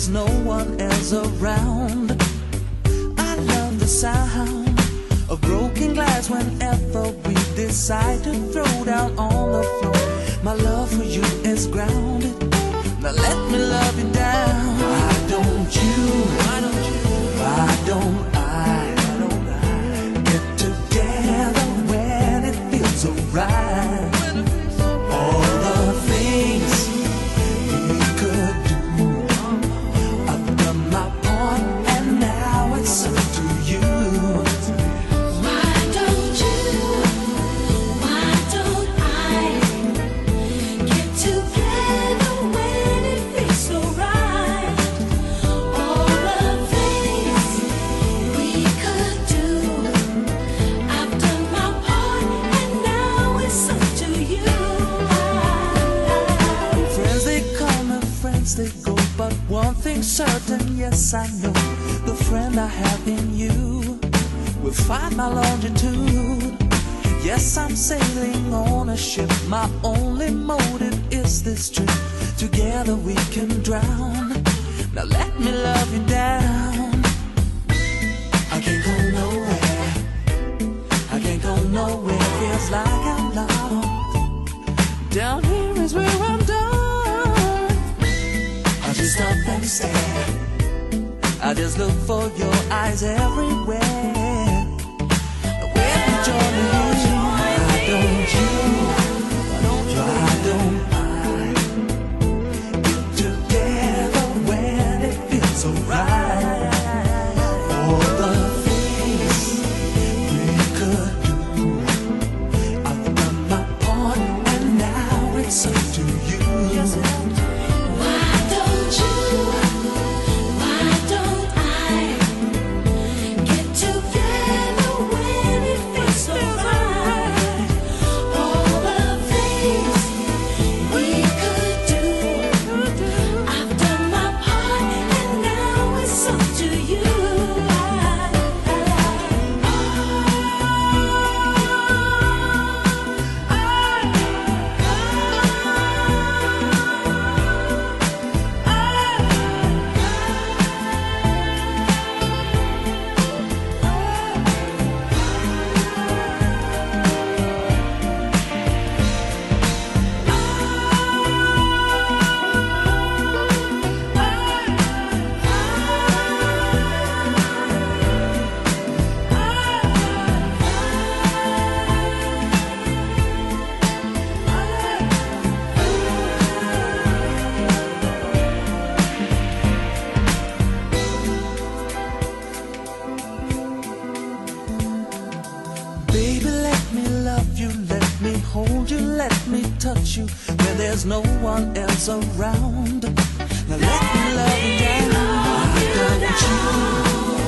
there's no one else around. I love the sound of broken glass whenever we decide to throw down on. certain, yes I know The friend I have in you will find my longitude. Yes, I'm sailing on a ship. My only motive is this trip. Together we can drown. Now let me love you down. I can't go nowhere. I can't go nowhere. Feels like I'm lost. Down here is where I'm stop and stare. I just look for your eyes everywhere. Where the joy let me touch you where there's no one else around. Now let, let me love you down. Why don't you?